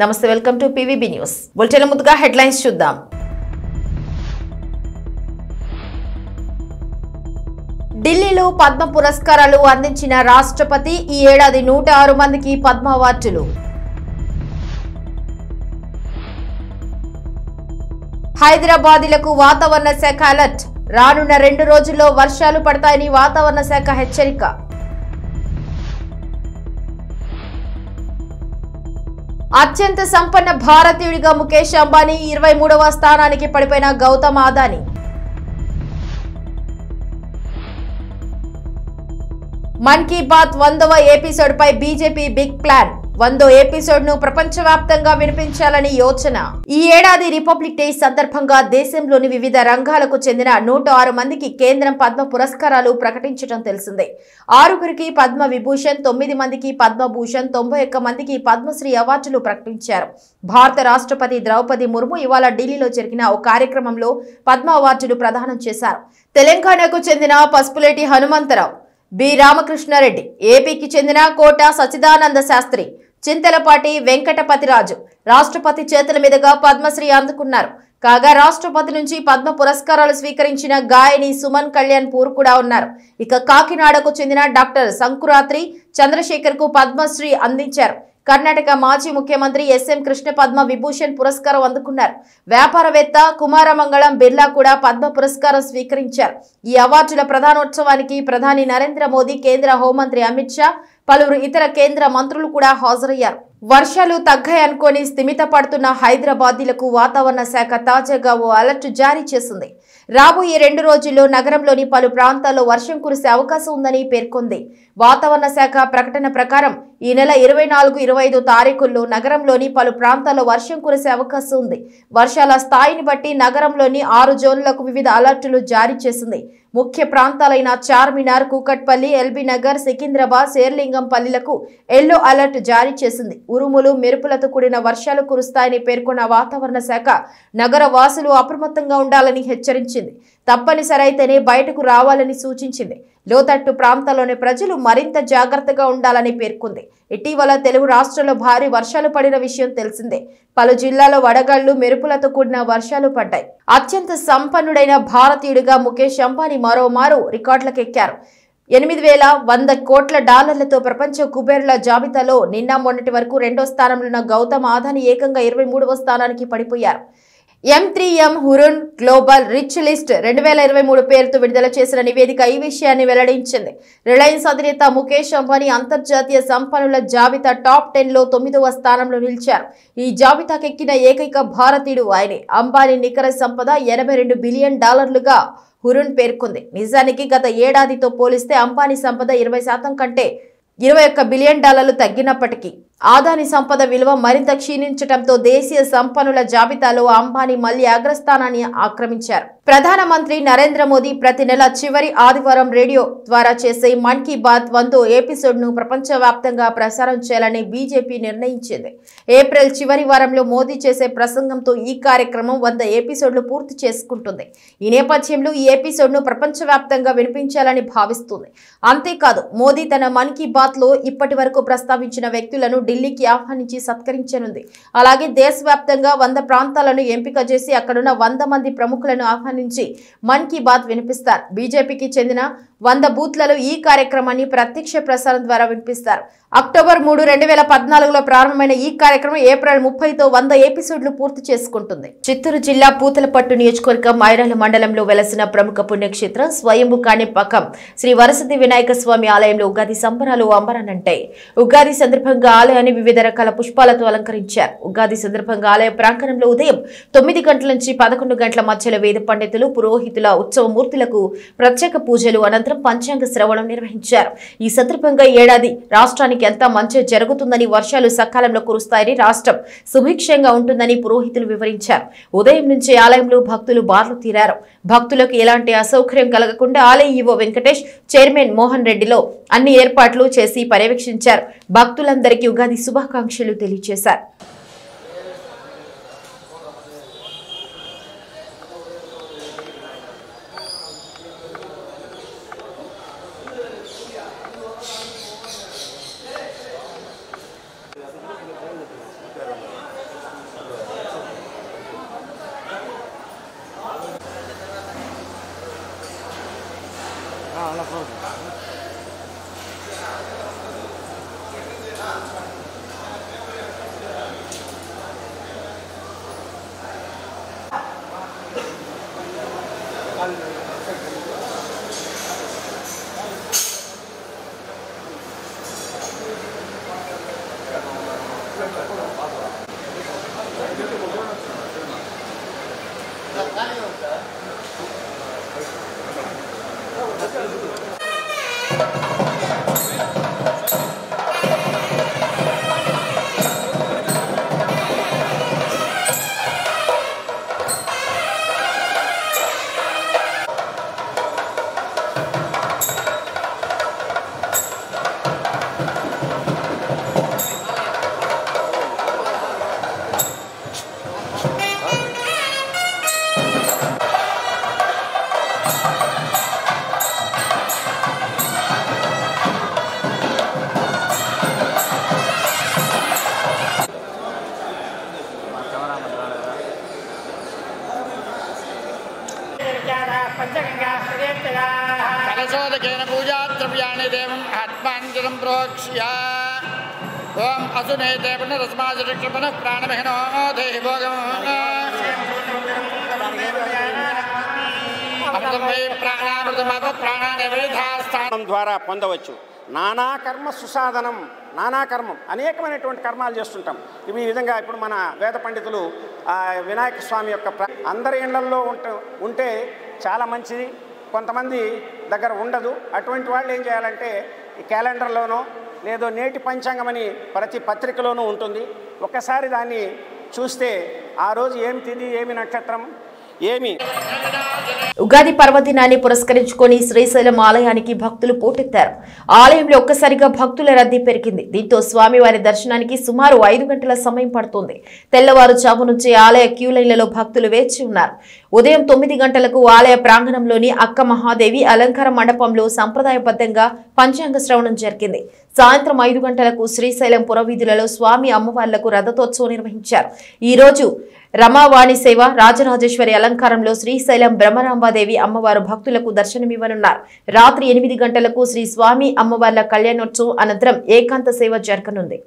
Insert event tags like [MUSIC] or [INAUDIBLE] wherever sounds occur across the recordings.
నమస్తే welcome to PVB news. బుల్టెల ముందుగా హెడ్లైన్స్ చూద్దాం. ఢిల్లీలో పద్మ పురస్కారాలు అందించిన రాష్ట్రపతి ఈ ఏడాది నూట ఆరు మందికి పద్మ అవార్డులు. హైదరాబాదీలకు వాతావరణ శాఖ అలర్ట్. రానున్న రెండు రోజుల్లో వర్షాలు పడతాయని వాతావరణ శాఖ హెచ్చరిక. అత్యంత సంపన్న భారతీయుడిగా ముఖేష్ అంబానీ ఇరవై మూడవ స్థానానికి పడిపోయిన గౌతమ్ ఆదాని. మన్ కీ బాత్ వందవ ఎపిసోడ్ పై బీజేపీ బిగ్ ప్లాన్. వందో ఎపిసోడ్ను ప్రపంచవ్యాప్తంగా వినిపించాలని యోచన. ఈ ఏడాది రిపబ్లిక్ డే సందర్భంగా దేశంలోని వివిధ రంగాలకు చెందిన నూట ఆరు మందికి కేంద్రం పద్మ పురస్కారాలు ప్రకటించడం తెలిసిందే. ఆరుగురికి పద్మ విభూషణ్ తొమ్మిది మందికి పద్మభూషణ్ తొంభై ఒక్క మందికి పద్మశ్రీ అవార్డులు ప్రకటించారు. భారత రాష్ట్రపతి ద్రౌపది ముర్ము ఇవాళ ఢిల్లీలో జరిగిన ఓ కార్యక్రమంలో పద్మ అవార్డులు ప్రదానం చేశారు. తెలంగాణకు చెందిన పసుపులేటి హనుమంతరావు బి రామకృష్ణారెడ్డి ఏపీకి చెందిన కోట సచిదానంద శాస్త్రి చింతలపాటి వెంకటపతిరాజు. రాష్ట్రపతి చేతుల మీదుగా పద్మశ్రీ అందుకున్నారు. కాగా రాష్ట్రపతి నుంచి పద్మ పురస్కారాలు స్వీకరించిన గాయని సుమన్ కళ్యాణ్ పూర్ కూడా ఉన్నారు. ఇక కాకినాడకు చెందిన డాక్టర్ సంకురాత్రి చంద్రశేఖర్కు పద్మశ్రీ అందించారు. కర్ణాటక మాజీ ముఖ్యమంత్రి ఎస్ఎం కృష్ణ పద్మ విభూషణ్ పురస్కారం అందుకున్నారు. వ్యాపారవేత్త కుమారమంగళం బిర్లా కూడా పద్మ పురస్కారం స్వీకరించారు. ఈ అవార్డుల ప్రధానోత్సవానికి ప్రధాని నరేంద్ర మోదీ కేంద్ర హోంమంత్రి అమిత్ షా పలువురు ఇతర కేంద్ర మంత్రులు కూడా హాజరయ్యారు. వర్షాలు తగ్గాయనుకొని స్థిమిత పడుతున్న హైదరాబాదీలకు వాతావరణ శాఖ తాజాగా ఓ అలర్ట్ జారీ చేసింది. రాబోయే రెండు రోజుల్లో నగరంలోని పలు ప్రాంతాల్లో వర్షం కురిసే అవకాశం ఉందని పేర్కొంది. వాతావరణ శాఖ ప్రకటన ప్రకారం ఈ నెల ఇరవై నాలుగు ఇరవై ఐదు తారీఖుల్లో నగరంలోని పలు ప్రాంతాల్లో వర్షం కురిసే అవకాశం ఉంది. వర్షాల స్థాయిని బట్టి నగరంలోని ఆరు జోన్లకు వివిధ అలర్టులు జారీ చేసింది. ముఖ్య ప్రాంతాలైన చార్మినార్ కూకట్పల్లి ఎల్బీ నగర్ సికింద్రాబాద్ శేర్లింగంపల్లిలకు ఎల్లో అలర్ట్ జారీ చేసింది. ఉరుములు మెరుపులతో కూడిన వర్షాలు కురుస్తాయని పేర్కొన్న వాతావరణ శాఖ నగర వాసులు అప్రమత్తంగా ఉండాలని హెచ్చరించింది. తప్పనిసరి అయితేనే బయటకు రావాలని సూచించింది. లోతట్టు ప్రాంతాల్లోని ప్రజలు మరింత జాగ్రత్తగా ఉండాలని పేర్కొంది. ఇటీవల తెలుగు రాష్ట్రంలో భారీ వర్షాలు పడిన విషయం తెలిసిందే. పలు జిల్లాలో వడగళ్ళు మెరుపులతో కూడిన వర్షాలు పడ్డాయి. అత్యంత సంపన్నుడైన భారతీయుడిగా ముఖేష్ అంబానీ మరోమారు రికార్డులకెక్కారు. ఎనిమిది వేల వంద కోట్ల డాలర్లతో ప్రపంచ కుబేరుల జాబితాలో నిన్న మొన్నటి వరకు రెండో స్థానంలో ఉన్న గౌతమ్ ఆదాని ఏకంగా ఇరవై మూడవ స్థానానికి పడిపోయారు. M three M Hurun global rich list రెండు వేల ఇరవై మూడు పేరుతో విడుదల చేసిన నివేదిక ఈ విషయాన్ని వెల్లడించింది. రిలయన్స్ అధినేత ముఖేష్ అంబానీ అంతర్జాతీయ సంపన్నుల జాబితా టాప్ టెన్లో తొమ్మిదవ స్థానంలో నిలిచారు. ఈ జాబితాకెక్కిన ఏకైక భారతీయుడు ఆయనే. అంబానీ నికర సంపద ఎనభై రెండు బిలియన్ డాలర్లుగా హురున్ పేర్కొంది. నిజానికి గత ఏడాదితో పోలిస్తే అంబానీ సంపద ఇరవై శాతం కంటే ఇరవై ఒక్క బిలియన్ డాలర్లు తగ్గినప్పటికీ ఆదాని సంపద విలువ మరింత క్షీణించడంతో దేశీయ సంపన్నుల జాబితాలో అంబానీ మళ్ళీ అగ్రస్థానాన్ని ఆక్రమించారు. ప్రధానమంత్రి నరేంద్ర మోదీ ప్రతి నెల చివరి ఆదివారం రేడియో ద్వారా చేసే మన్ కీ బాత్ వందో ఎపిసోడ్ను ప్రపంచవ్యాప్తంగా ప్రసారం చేయాలని బీజేపీ నిర్ణయించింది. ఏప్రిల్ చివరి వారంలో మోదీ చేసే ప్రసంగంతో ఈ కార్యక్రమం వంద ఎపిసోడ్లు పూర్తి చేసుకుంటుంది. ఈ నేపథ్యంలో ఈ ఎపిసోడ్ను ప్రపంచవ్యాప్తంగా వినిపించాలని భావిస్తుంది. అంతేకాదు మోదీ తన మన్ కీ బాత్లో ఇప్పటి వరకు ప్రస్తావించిన వ్యక్తులను ఢిల్లీకి ఆహ్వానించి సత్కరించనుంది. అలాగే దేశవ్యాప్తంగా వంద ప్రాంతాలను ఎంపిక చేసి అక్కడున్న వంద మంది ప్రముఖులను ఆహ్వానించి మన్ కీ బాత్ వినిపిస్తారు. బీజేపీకి చెందిన వంద బూత్లలో ఈ కార్యక్రమాన్ని ప్రత్యక్ష ప్రసారం ద్వారా వినిపిస్తారు. అక్టోబర్ మూడు రెండు వేల పద్నాలుగులో ప్రారంభమైన ఈ కార్యక్రమం ఏప్రిల్ ముప్పైతో వంద ఎపిసోడ్లు పూర్తి చేసుకుంటుంది. చిత్తూరు జిల్లా పూతలపట్టు నియోజకవర్గం ఐరాల మండలంలో వెలసిన ప్రముఖ పుణ్యక్షేత్రం స్వయంభు కాణిపాకం శ్రీ వరసతి వినాయక స్వామి ఆలయంలో ఉగాది సంబరాలు అంబరానంటాయి ఉగాది సందర్భంగా ఆలయాన్ని వివిధ రకాల పుష్పాలతో అలంకరించారు. ఉగాది సందర్భంగా ఆలయ ప్రాంగణంలో ఉదయం తొమ్మిది గంటల నుంచి పదకొండు గంటల మధ్యలో వేద పండితులు పురోహితుల ఉత్సవ మూర్తులకు ప్రత్యేక పూజలు అనంతరం పంచాంగ శ్రవణం నిర్వహించారు. ఈ సందర్భంగా ఏడాది రాష్ట్రానికి ఎంత మంచి జరుగుతుందని వర్షాలు సకాలంలో కురుస్తాయని రాష్ట్రం సుభిక్షంగా ఉంటుందని పురోహితులు వివరించారు. ఉదయం నుంచి ఆలయంలో భక్తులు బార్లు తీరారు. భక్తులకు ఎలాంటి అసౌకర్యం కలగకుండా ఆలయ ఈవో వెంకటేష్ చైర్మన్ మోహన్ రెడ్డిలో అన్ని ఏర్పాట్లు చేసి పర్యవేక్షించారు. భక్తులందరికీ ఉగాది శుభాకాంక్షలు తెలియజేశారు. 何 [LAUGHS] を దేవం ఆత్మాంజనం ప్రోక్ష్య. ఓం అసునే దేవన రస్మాజన ప్రాణమహినో దేహి భోగం. ద్వారా పొందవచ్చు. నానా కర్మ సుసాధనం నానా కర్మం అనేకమైనటువంటి కర్మాలు చేస్తుంటాం. ఇవి ఈ విధంగా ఇప్పుడు మన వేద పండితులు ఆ వినాయక స్వామి యొక్క ప్ర- అందరి ఇళ్ళల్లో ఉంట ఉంటే చాలా మంచిది. కొంతమంది దగ్గర ఉండదు. అటువంటి వాళ్ళు ఏం చేయాలంటే ఈ క్యాలెండర్లోనో లేదో నేటి పంచాంగమని ప్రతి పత్రికలోనూ ఉంటుంది. ఒక్కసారి దాన్ని చూస్తే ఆ రోజు ఏమి తిది ఏమి నక్షత్రం ఏమి? ఉగాది పర్వదినాన్ని పురస్కరించుకొని శ్రీశైలం ఆలయానికి భక్తులు పోటెత్తారు. ఆలయంలో ఒక్కసారిగా భక్తుల రద్దీ పెరిగింది. దీంతో స్వామివారి దర్శనానికి సుమారు ఐదు గంటల సమయం పడుతుంది. తెల్లవారుజాము నుంచి ఆలయ క్యూ లైన్లలో భక్తులు వేచి ఉన్నారు. ఉదయం తొమ్మిది గంటలకు ఆలయ ప్రాంగణంలోని అక్క మహాదేవి అలంకార మండపంలో సంప్రదాయబద్ధంగా పంచాంగ శ్రవణం జరిగింది. సాయంత్రం ఐదు గంటలకు శ్రీశైలం పురవీధులలో స్వామి అమ్మవార్లకు రథతోత్సవం నిర్వహించారు. ఈ రోజు రమావాణి సేవ రాజరాజేశ్వరి అలంకారంలో శ్రీశైలం బ్రహ్మరాంబాదేవి అమ్మవారు భక్తులకు దర్శనమివ్వనున్నారు. రాత్రి ఎనిమిది గంటలకు శ్రీ స్వామి అమ్మవార్ల కళ్యాణోత్సవం అనంతరం ఏకాంత సేవ జరగనుంది.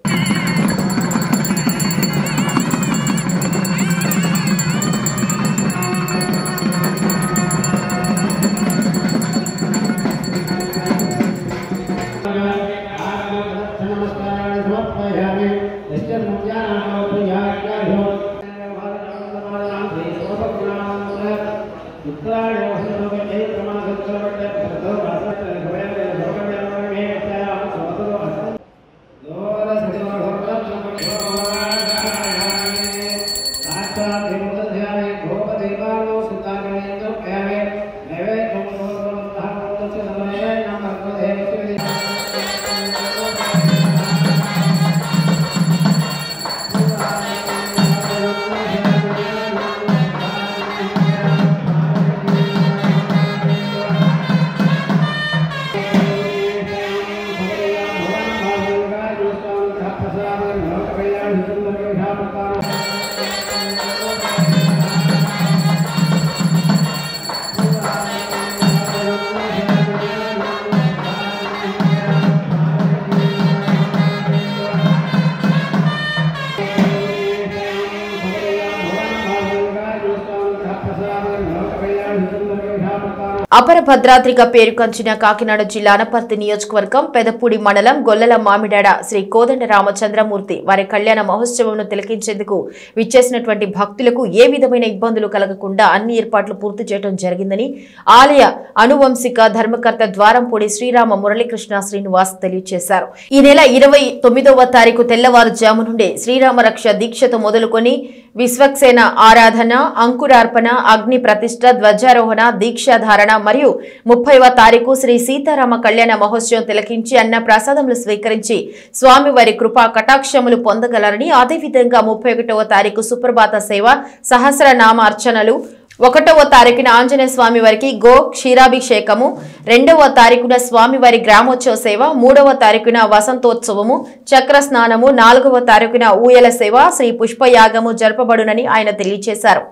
అపర భద్రాద్రిగా పేరుకంచిన కాకినాడ జిల్లా అనపర్తి నియోజకవర్గం పెదపూడి మండలం గొల్లల మామిడాడ శ్రీ కోదండ రామచంద్రమూర్తి వారి కళ్యాణ మహోత్సవంను తిలకించేందుకు విచ్చేసినటువంటి భక్తులకు ఏ విధమైన ఇబ్బందులు కలగకుండా అన్ని ఏర్పాట్లు పూర్తి చేయడం జరిగిందని ఆలయ అనువంశిక ధర్మకర్త ద్వారంపూడి శ్రీరామ మురళీకృష్ణ శ్రీనివాస్ తెలియజేశారు ఈ నెల ఇరవై తొమ్మిదవ తారీఖు తెల్లవారుజాము నుండి శ్రీరామ రక్ష దీక్షతో మొదలుకొని విశ్వక్సేన ఆరాధన అంకురార్పణ అగ్ని ప్రతిష్ట ధ్వజారోహణ దీక్షాధారణ మరియు ముప్పైవ తారీఖు శ్రీ సీతారామ కళ్యాణ మహోత్సవం తిలకించి అన్న ప్రసాదములు స్వీకరించి స్వామివారి కృపా కటాక్షములు పొందగలరని అదేవిధంగా ముప్పై ఒకటవ తారీఖు సుప్రభాత సేవ సహస్రనామ అర్చనలు ఒకటవ తారీఖున ఆంజనేయ స్వామి వారికి గో క్షీరాభిషేకము రెండవ తారీఖున స్వామివారి గ్రామోత్సవ సేవ మూడవ తారీఖున వసంతోత్సవము చక్ర స్నానము నాలుగవ తారీఖున ఊయల సేవ శ్రీ పుష్పయాగము జరపబడునని ఆయన తెలియజేశారు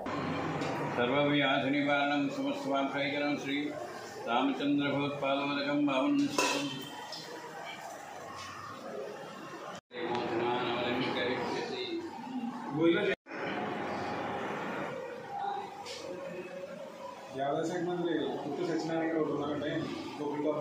సర్వవ్యాధి నివారణం సమస్వాభైకరం రామచంద్ర భగవత్పాదవరకం భావన యాభై శాఖ మంది పుట్టు సత్యనారాయణ గారు ఒకటి ఉన్నారంటే ఇంకొకరితో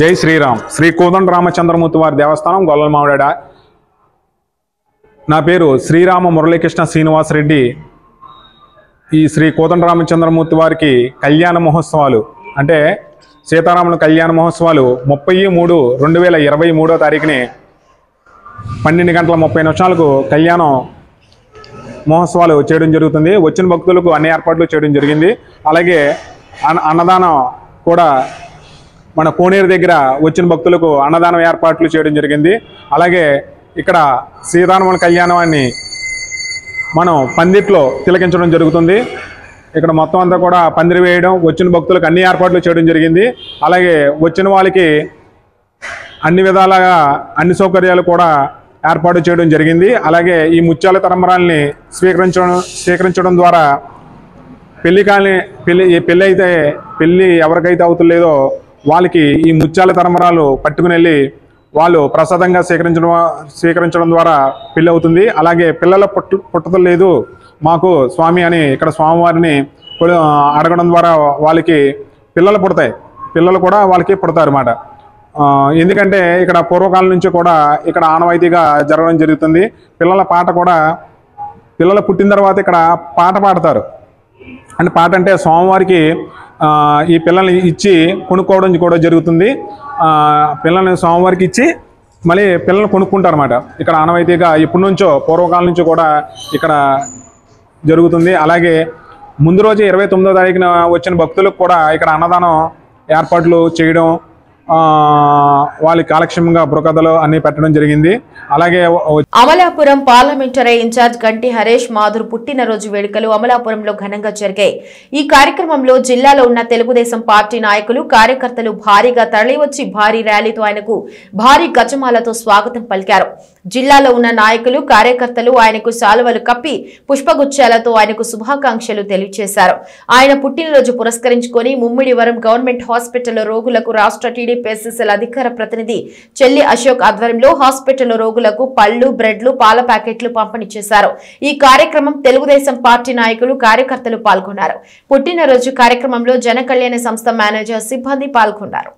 జై శ్రీరామ్. శ్రీ కోదండ రామచంద్రమూర్తి వారి దేవస్థానం గొల్లమావిడ నా పేరు శ్రీరామ మురళీకృష్ణ శ్రీనివాసరెడ్డి ఈ శ్రీ కోదండ రామచంద్రమూర్తి వారికి కళ్యాణ మహోత్సవాలు అంటే సీతారాముల కళ్యాణ మహోత్సవాలు ముప్పై మూడు రెండు వేల ఇరవై మూడో తారీఖుని పన్నెండు గంటల ముప్పై నిమిషాలకు కళ్యాణం మహోత్సవాలు చేయడం జరుగుతుంది. వచ్చిన భక్తులకు అన్ని ఏర్పాట్లు చేయడం జరిగింది. అలాగే అన్న అన్నదానం కూడా మన కోనేరు దగ్గర వచ్చిన భక్తులకు అన్నదానం ఏర్పాట్లు చేయడం జరిగింది. అలాగే ఇక్కడ సీతారాముల కళ్యాణాన్ని మనం పందిట్లో తిలకించడం జరుగుతుంది. ఇక్కడ మొత్తం అంతా కూడా పందిరి వేయడం వచ్చిన భక్తులకు అన్ని ఏర్పాట్లు చేయడం జరిగింది. అలాగే వచ్చిన వాళ్ళకి అన్ని విధాలుగా అన్ని సౌకర్యాలు కూడా ఏర్పాటు చేయడం జరిగింది. అలాగే ఈ ముత్యాల తరంబరాల్ని స్వీకరించడం స్వీకరించడం ద్వారా పెళ్ళి కాని పెళ్ళి ఈ పెళ్ళి అయితే పెళ్ళి ఎవరికైతే అవుతులేదో వాళ్ళకి ఈ ముత్యాల తరంబరాలు పట్టుకుని వెళ్ళి వాళ్ళు ప్రసాదంగా స్వీకరించడం స్వీకరించడం ద్వారా పెళ్ళి అవుతుంది. అలాగే పిల్లల పుట్టు పుట్టడం లేదు. మాకు స్వామి అని ఇక్కడ స్వామివారిని అడగడం ద్వారా వాళ్ళకి పిల్లలు పుడతాయి. పిల్లలు కూడా వాళ్ళకి పుడతారు అన్నమాట ఎందుకంటే ఇక్కడ పూర్వకాలం నుంచి కూడా ఇక్కడ ఆనవాయితీగా జరగడం జరుగుతుంది. పిల్లల పాట కూడా పిల్లలు పుట్టిన తర్వాత ఇక్కడ పాట పాడతారు. అంటే పాట అంటే స్వామివారికి ఈ పిల్లల్ని ఇచ్చి కొనుక్కోవడం కూడా జరుగుతుంది. పిల్లల్ని స్వామివారికి ఇచ్చి మళ్ళీ పిల్లల్ని కొనుక్కుంటారు అనమాట ఇక్కడ ఆనవాయితీగా ఇప్పటి నుంచో పూర్వకాలం నుంచి కూడా ఇక్కడ జరుగుతుంది. అలాగే ముందు రోజు ఇరవై తొమ్మిదో తారీఖున వచ్చిన భక్తులకు కూడా ఇక్కడ అన్నదానం ఏర్పాట్లు చేయడం వాళ్ళకి కాలక్షేమంగా బుర్రకథలు అన్ని పెట్టడం జరిగింది. అలాగే అమలాపురం పార్లమెంటరీ ఇన్ఛార్జ్ గంటి హరీష్ మాధుర్ పుట్టినరోజు వేడుకలు అమలాపురంలో ఘనంగా జరిగాయి. ఈ కార్యక్రమంలో జిల్లాలో ఉన్న తెలుగుదేశం పార్టీ నాయకులు కార్యకర్తలు భారీగా తరలివచ్చి భారీ ర్యాలీతో ఆయనకు భారీ గజమాలతో స్వాగతం పలికారు. జిల్లాలో ఉన్న నాయకులు కార్యకర్తలు ఆయనకు శాలువలు కప్పి పుష్పగుచ్చాలతో ఆయనకు శుభాకాంక్షలు తెలియజేశారు ఆయన పుట్టినరోజు పురస్కరించుకొని ముమ్మిడివరం గవర్నమెంట్ హాస్పిటల్లో రోగులకు రాష్ట్ర టీడీపీఎస్ఎస్ఎల్ అధికార ప్రతినిధి చెల్లి అశోక్ ఆధ్వర్యంలో హాస్పిటల్లో రోగులకు పళ్ళు బ్రెడ్లు పాల ప్యాకెట్లు పంపిణీ చేశారు. ఈ కార్యక్రమం తెలుగుదేశం పార్టీ నాయకులు కార్యకర్తలు పాల్గొన్నారు. పుట్టినరోజు కార్యక్రమంలో జన కళ్యాణ సంస్థ మేనేజర్ సిబ్బంది పాల్గొన్నారు.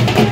మానవుడు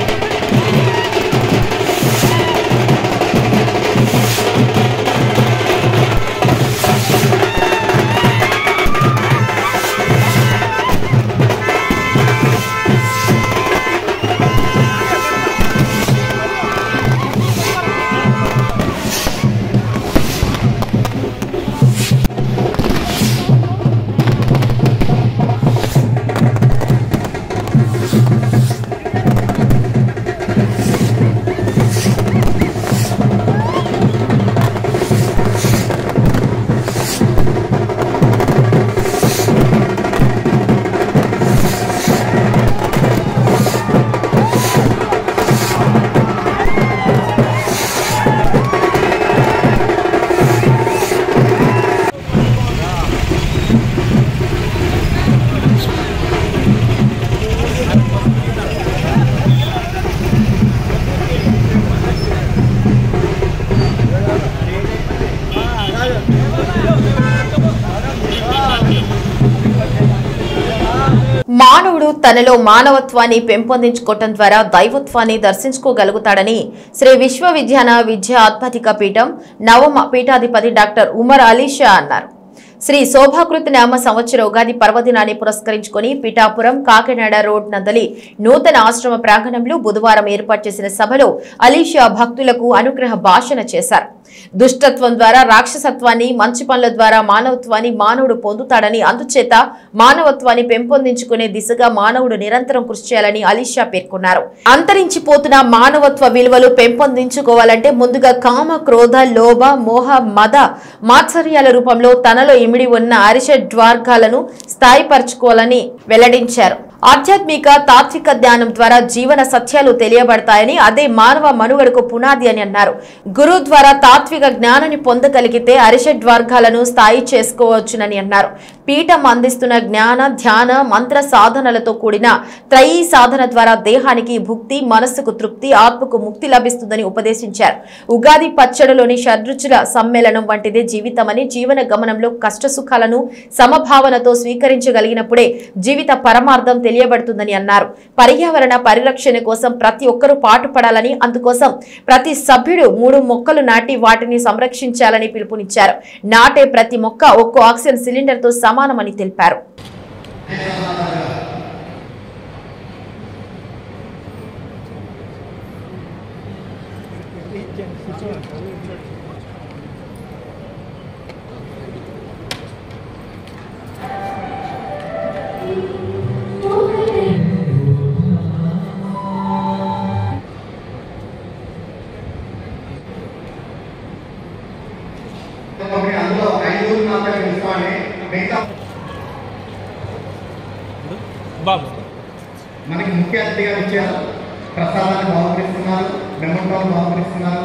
తనలో మానవత్వాన్ని పెంపొందించుకోవటం ద్వారా దైవత్వాన్ని దర్శించుకోగలుగుతాడని శ్రీ విశ్వవిద్యాన విద్యా ఆత్మతిక పీఠం నవమ పీఠాధిపతి డాక్టర్ ఉమర్ అలీషా అన్నారు. శ్రీ శోభాకృతి నామ సంవత్సర ఉగాది పర్వదినాన్ని పురస్కరించుకొని పిఠాపురం కాకినాడ రోడ్ నందలి నూతన ఆశ్రమ ప్రాంగణంలో బుధవారం ఏర్పాటు చేసిన సభలో అలీషా భక్తులకు అనుగ్రహ భాషణ చేశారు. దుష్టత్వం ద్వారా రాక్షసత్వాన్ని మంచి పనుల ద్వారా మానవత్వాన్ని మానవుడు పొందుతాడని అందుచేత మానవత్వాన్ని పెంపొందించుకునే దిశగా మానవుడు నిరంతరం కృషి చేయాలని అలీషా పేర్కొన్నారు. అంతరించిపోతున్న మానవత్వ విలువలు పెంపొందించుకోవాలంటే ముందుగా కామ క్రోధ లోభ మోహ మద మాత్సర్యాల రూపంలో తనలో ఇమిడి ఉన్న అరిష ద్వార్గాలను స్థాయిపరచుకోవాలని వెల్లడించారు. ఆధ్యాత్మిక తాత్విక జ్ఞానం ద్వారా జీవన సత్యాలు తెలియబడతాయని అదే మానవ మనుగడకు పునాది అని అన్నారు. గురు ద్వారా తాత్విక జ్ఞానాన్ని పొందగలిగితే అరిషడ్ వర్గాలను స్థాయి చేసుకోవచ్చునని అన్నారు. పీఠం అందిస్తున్న జ్ఞాన ధ్యాన మంత్ర సాధనలతో కూడిన త్రయీ సాధన ద్వారా దేహానికి భుక్తి మనస్సుకు తృప్తి ఆత్మకు ముక్తి లభిస్తుందని ఉపదేశించారు. ఉగాది పచ్చడిలోని షడ్రుచుల సమ్మేళనం వంటిదే జీవితమని జీవన గమనంలో కష్ట సుఖాలను సమభావనతో స్వీకరించగలిగినప్పుడే జీవిత పరమార్థం తెలియబడుతుందని అన్నారు. పర్యావరణ పరిరక్షణ కోసం ప్రతి ఒక్కరూ పాటుపడాలని అందుకోసం ప్రతి సభ్యుడు మూడు మొక్కలు నాటి వాటిని సంరక్షించాలని పిలుపునిచ్చారు. నాటే ప్రతి మొక్క ఒక్కో ఆక్సిజన్ సిలిండర్తో సమ సమానమని తెలిపారు. బ్రహ్మంటాలు బహుకరిస్తున్నారు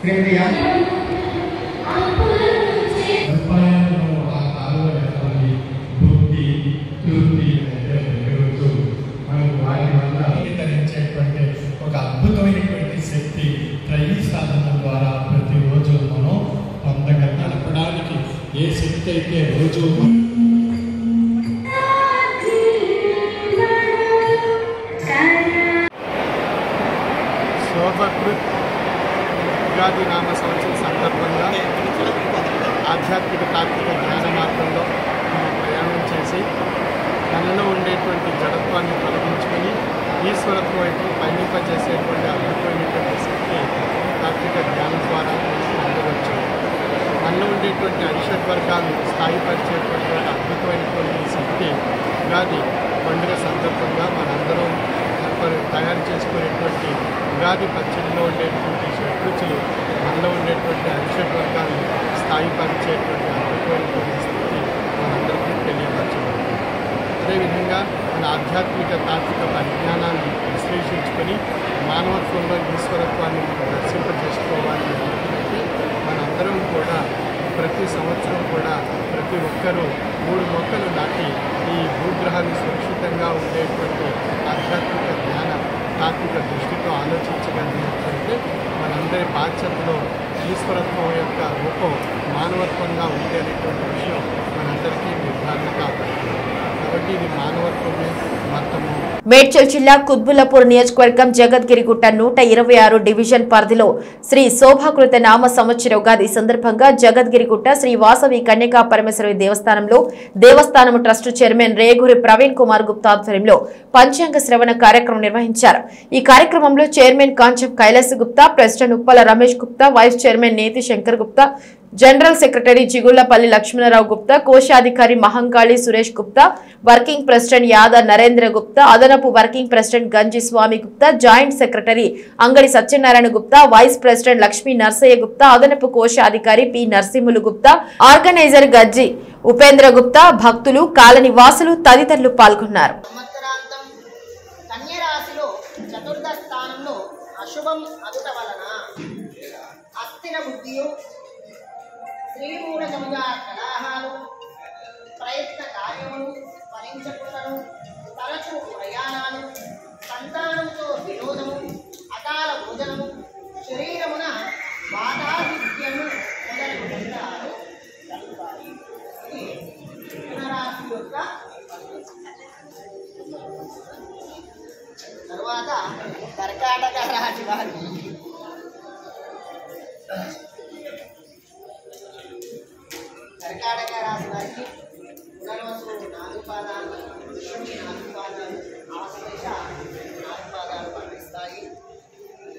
శ్రీమతి ఎం. ధరించేటువంటి ఒక అద్భుతమైనటువంటి శక్తి త్రయీ సాధన ద్వారా ప్రతిరోజు మనం పొందగలపడానికి ఏ శక్తి అయితే రోజు ఉగాది నామ సంవత్సరం సందర్భంగా ఆధ్యాత్మిక తాత్విక జ్ఞాన మార్గంలో మనం ప్రయాణం చేసి తనలో ఉండేటువంటి జడత్వాన్ని తొలగించుకొని ఈశ్వరత్వం వైపు పయనింపజేసేటువంటి అద్భుతమైనటువంటి శక్తి తాత్విక జ్ఞానం ద్వారా మనకు పొందవచ్చు. మనలో ఉండేటువంటి అరిషడ్ వర్గాలను స్థాయిపరిచేటటువంటి అద్భుతమైనటువంటి శక్తి ఉగాది పండుగ సందర్భంగా మనందరం తయారు చేసుకునేటువంటి ఉగాది పచ్చడిలో ఉండేటువంటి షడ్రుచులు మనలో ఉండేటువంటి అరిషడ్ వర్గాలను స్థాయిపరిచేటువంటి అద్భుతమైనటువంటి స్థితి మనందరికీ తెలియపరచబడుతుంది అదేవిధంగా మన ఆధ్యాత్మిక తాత్విక పరిజ్ఞానాన్ని విశ్లేషించుకొని మానవత్వంలో ఈశ్వరత్వాన్ని మనం దర్శింపజేసుకోవాలి అనుకున్నట్టు మనందరం కూడా ప్రతి సంవత్సరం కూడా ప్రతి ఒక్కరూ మూడు మొక్కలు నాటి ఈ భూగ్రహాన్ని సురక్షితంగా ఉండేటువంటి ఆధ్యాత్మిక జ్ఞాన తాత్విక దృష్టితో ఆలోచించగలిగినట్లయితే మనందరి బాధ్యతలో ఈశ్వరత్వం యొక్క రూపం మానవత్వంగా ఉంది అనేటువంటి విషయం మనందరికీ నిర్ధారణ కాబడుతుంది కాబట్టి ఇది మానవత్వం మేడ్చల్ జిల్లా కుత్బుల్లపూర్ నియోజకవర్గం జగద్గిరిగుట్ట నూట ఇరవై ఆరు డివిజన్ పరిధిలో శ్రీ శోభాకృత నామ సంవత్సర ఉగాది సందర్భంగా జగద్గిరిగుట్ట శ్రీ వాసవి కన్యకా పరమేశ్వరి దేవస్థానంలో దేవస్థానం ట్రస్ట్ చైర్మన్ రేగూరి ప్రవీణ్ కుమార్ గుప్తా ఆధ్వర్యంలో పంచాంగ శ్రవణ కార్యక్రమం నిర్వహించారు. ఈ కార్యక్రమంలో chairman Kancham Kailash Gupta president Uppala Ramesh Gupta vice chairman Neti Shankar Gupta general secretary Jigullapalli Lakshmanarao Gupta కోశాధికారి మహంకాళి సురేష్ గుప్తా వర్కింగ్ ప్రెసిడెంట్ యాద నరేంద్ర గుప్తా అదనపు working president Ganji Swamy Gupta joint secretary Angadi Satyanarayana Gupta vice president Lakshmi Narsaiah Gupta అదనపు కోశాధికారి P Narasimhulu Gupta organiser గజ్జి ఉపేంద్ర గుప్తా భక్తులు కాలనివాసులు తదితరులు పాల్గొన్నారు. చతుర్థ స్థానంలో అశుభం వలన అస్థిర బుద్ధియు స్త్రీమూలకముగా కలాహాలు ప్రయత్న కార్యములు ఫలించకుండాను తరచు ప్రయాణాలు సంతానంతో వినోదము అకాల భోజనము శరీరమున బాధాదిత్యము మొదలు విషయాలు కలుగుతాయి ఇది కన్యరాశి యొక్క తరువాత కర్కాటక రాశి వారు. కర్కాటక రాశి వారికి పునర్వసు నాలుగు పాదాలు పుష్యమి నాలుగు పాదాలు ఆశ్లేష నాలుగు పాదాలు పండిస్తాయి.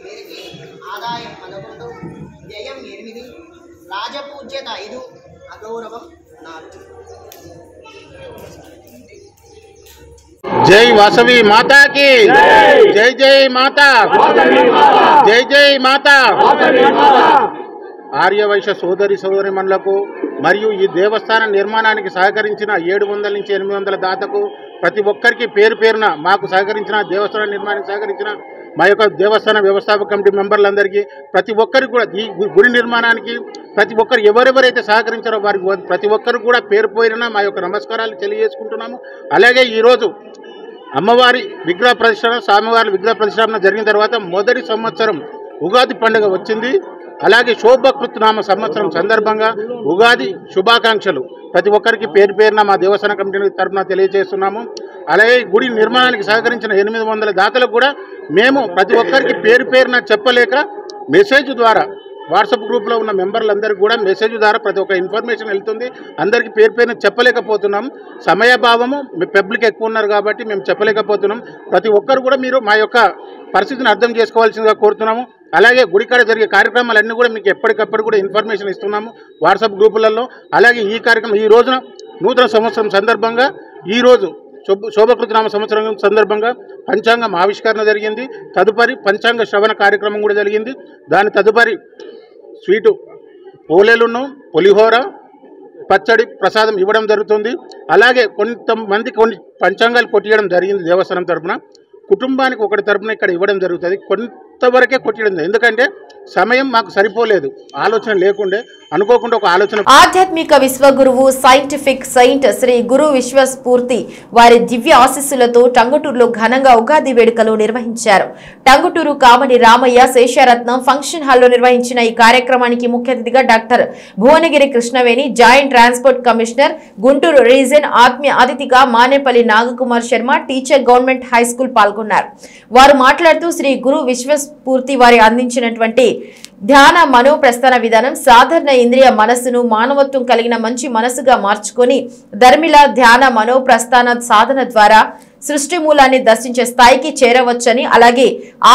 వీరికి ఆదాయం పదకొండు వ్యయం ఎనిమిది రాజపూజ్యత ఐదు అగౌరవం నాలుగు. జై వాసవి మాతాకి జై జై మాత జై జై మాత. ఆర్యవైశ్య సోదరి సోదరిమణులకు మరియు ఈ దేవస్థాన నిర్మాణానికి సహకరించిన ఏడు వందల నుంచి ఎనిమిది వందల దాతకు ప్రతి ఒక్కరికి పేరు పేరున మాకు సహకరించిన దేవస్థాన నిర్మాణానికి సహకరించిన మా యొక్క దేవస్థాన వ్యవస్థాపక కమిటీ మెంబర్లందరికీ ప్రతి ఒక్కరికి కూడా ఈ గు- గుడి నిర్మాణానికి ప్రతి ఒక్కరు ఎవరెవరైతే సహకరించారో వారికి ప్రతి ఒక్కరు కూడా పేరు పోయిన మా యొక్క నమస్కారాలు తెలియజేసుకుంటున్నాము. అలాగే ఈరోజు అమ్మవారి విగ్రహ ప్రతిష్ఠాన స్వామివారి విగ్రహ ప్రతిష్టాపన జరిగిన తర్వాత మొదటి సంవత్సరం ఉగాది పండుగ వచ్చింది. అలాగే శోభకృత్నామ సంవత్సరం సందర్భంగా ఉగాది శుభాకాంక్షలు. ప్రతి ఒక్కరికి పేరు పేరున మా దేవస్థాన కమిటీ తరఫున తెలియజేస్తున్నాము. అలాగే గుడి నిర్మాణానికి సహకరించిన ఎనిమిది వందల దాతలకు కూడా మేము ప్రతి ఒక్కరికి పేరు పేరున చెప్పలేక మెసేజ్ ద్వారా వాట్సాప్ గ్రూప్లో ఉన్న మెంబర్లందరికీ కూడా మెసేజ్ ద్వారా ప్రతి ఒక్క ఇన్ఫర్మేషన్ వెళ్తుంది. అందరికీ పేరు పేరున చెప్పలేకపోతున్నాం. సమయభావము పబ్లిక్ ఎక్కువ ఉన్నారు కాబట్టి మేము చెప్పలేకపోతున్నాం. ప్రతి ఒక్కరు కూడా మీరు మా యొక్క పరిస్థితిని అర్థం చేసుకోవాల్సిందిగా కోరుతున్నాము. అలాగే గుడికాడ జరిగే కార్యక్రమాలన్నీ కూడా మీకు ఎప్పటికప్పుడు కూడా ఇన్ఫర్మేషన్ ఇస్తున్నాము వాట్సాప్ గ్రూపులలో. అలాగే ఈ కార్యక్రమం ఈ రోజున నూతన సంవత్సరం సందర్భంగా ఈరోజు శోభ శోభకృతనామ సంవత్సరం సందర్భంగా పంచాంగం ఆవిష్కరణ జరిగింది. తదుపరి పంచాంగ శ్రవణ కార్యక్రమం కూడా జరిగింది. దాని తదుపరి స్వీటు పోలేలును పులిహోర పచ్చడి ప్రసాదం ఇవ్వడం జరుగుతుంది. అలాగే కొంతమంది కొన్ని పంచాంగాలు కొట్టియడం జరిగింది దేవస్థానం తరపున. కుటుంబానికి ఒకటి తరపున ఇక్కడ ఇవ్వడం జరుగుతుంది. కొంతవరకే కొట్టియడం ఎందుకంటే సమయం మాకు సరిపోలేదు. ఆలోచన లేకుండే అనుకోకుండా ఒక ఆలోచన ఆధ్యాత్మిక విశ్వగురువు సైంటిఫిక్ సైంట్ శ్రీ గురు విశ్వస్ఫూర్తి వారి దివ్య ఆశీస్సులతో టంగుటూరులో ఘనంగా ఉగాది వేడుకలు నిర్వహించారు. టంగుటూరు కామని రామయ్య శేషరత్నం ఫంక్షన్ హాల్లో నిర్వహించిన ఈ కార్యక్రమానికి ముఖ్య అతిథిగా doctor Bhuvanagiri Krishnaveni joint transport commissioner Guntur region ఆత్మీయ అతిథిగా Manepalli Nagakumar Sharma teacher government high school పాల్గొన్నారు. వారు మాట్లాడుతూ శ్రీ గురు విశ్వస్ఫూర్తి వారి అందించినటువంటి ధ్యాన మనో ప్రస్థాన విధానం సాధారణ ఇంద్రియ మనస్సును మానవత్వం కలిగిన మంచి మనసుగా మార్చుకొని ధర్మిల ధ్యాన మనో ప్రస్థాన సాధన ద్వారా సృష్టి మూలాన్ని దర్శించే స్థాయికి చేరవచ్చని అలాగే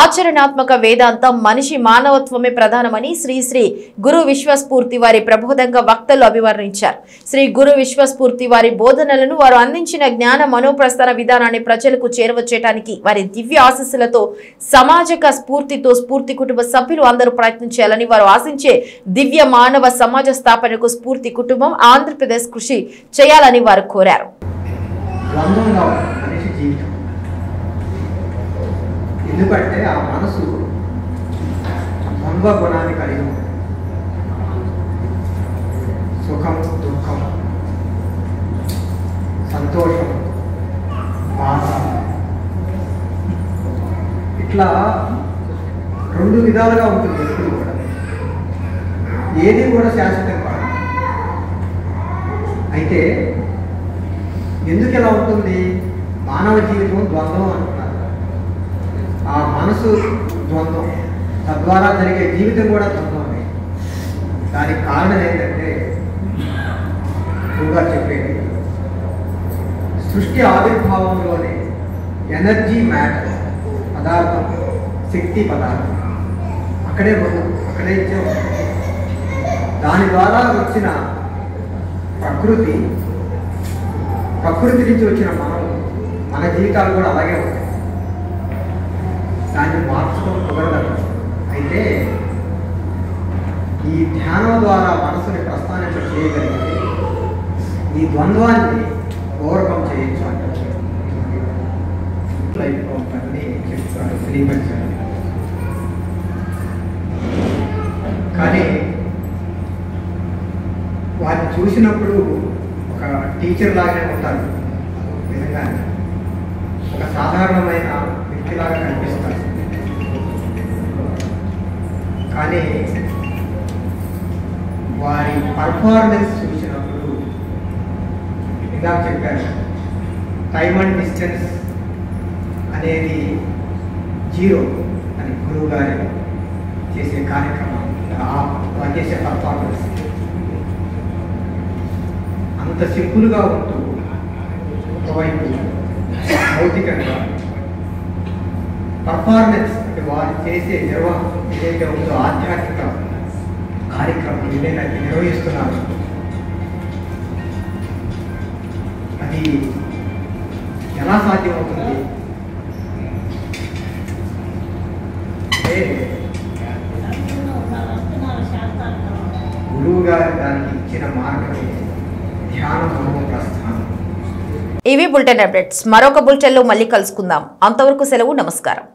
ఆచరణాత్మక వేదాంతం మనిషి మానవత్వమే ప్రధానమని శ్రీశ్రీ గురు విశ్వస్ఫూర్తి వారి ప్రబోధంగా వక్తలు అభివర్ణించారు. శ్రీ గురు విశ్వస్ఫూర్తి వారి బోధనలను వారు అందించిన జ్ఞాన మనోప్రస్థాన విధానాన్ని ప్రజలకు చేరవచ్చేయటానికి వారి దివ్య ఆశస్సులతో సమాజక స్ఫూర్తితో స్ఫూర్తి కుటుంబ సభ్యులు అందరూ ప్రయత్నించాలని వారు ఆశించే దివ్య మానవ సమాజ స్థాపనకు స్ఫూర్తి కుటుంబం ఆంధ్రప్రదేశ్ కృషి చేయాలని వారు కోరారు. జీవితం ఎందుకంటే ఆ మనసు ద్వంద్వ గుణాన్ని కలిగి ఉంది. సుఖం దుఃఖం సంతోషం బాధ. ఇట్లా రెండు విధాలుగా ఉంటుంది ఎప్పుడు కూడా. ఏది కూడా శాశ్వతం కాదు. అయితే ఎందుకు ఎలా ఉంటుంది మానవ జీవితం ద్వంద్వం అంటున్నారు మనసు ద్వంద్వం. తద్వారా జరిగే జీవితం కూడా ద్వంద్వమే. దానికి కారణం ఏంటంటే గురుగారు చెప్పేది సృష్టి ఆవిర్భావంలోనే ఎనర్జీ మ్యాటర్ పదార్థం శక్తి పదార్థం. అక్కడే ఉంది అక్కడే ఇచ్చే. దాని ద్వారా వచ్చిన ప్రకృతి ప్రకృతి నుంచి వచ్చిన మనం మన జీవితాలు కూడా అలాగే ఉంటాయి. దాన్ని మార్చడం కుదరదు అయితే ఈ ధ్యానం ద్వారా మనసుని ప్రస్థానింప చేయగలిగితే ఈ ద్వంద్వాన్ని ఓవర్కమ్ చేయొచ్చు అంటే. లైఫ్ అని చెప్తారు శ్రీపంచారు కానీ వారిని చూసినప్పుడు ఒక టీచర్ లాగానే ఉంటారు. నిజంగా ఒక సాధారణమైన వ్యక్తిలాగా కనిపిస్తారు కానీ వారి పర్ఫార్మెన్స్ చూసినప్పుడు ఇందాక చెప్పాను టైమ్ అండ్ డిస్టెన్స్ అనేది జీరో అని గురువు గారు చేసే కార్యక్రమం ఆ- వారు చేసే పర్ఫార్మెన్స్ అంత సింపుల్గా ఉంటూ ఒకవైపు భౌతికంగా పర్ఫార్మెన్స్ అంటే వారు చేసే నిర్వహణ ఏదైతే ఉందో ఆధ్యాత్మిక కార్యక్రమం ఏదైనా నిర్వహిస్తున్నారు. అది ఎలా సాధ్యమవుతుంది? గురువు గారు దానికి ఇచ్చిన మార్గమే ధ్యాన మనోప్రస్థానం ఇవి బులెటిన్ అప్డేట్స్. మరొక బులెటిన్లో మళ్ళీ కలుసుకుందాం. అంతవరకు సెలవు నమస్కారం.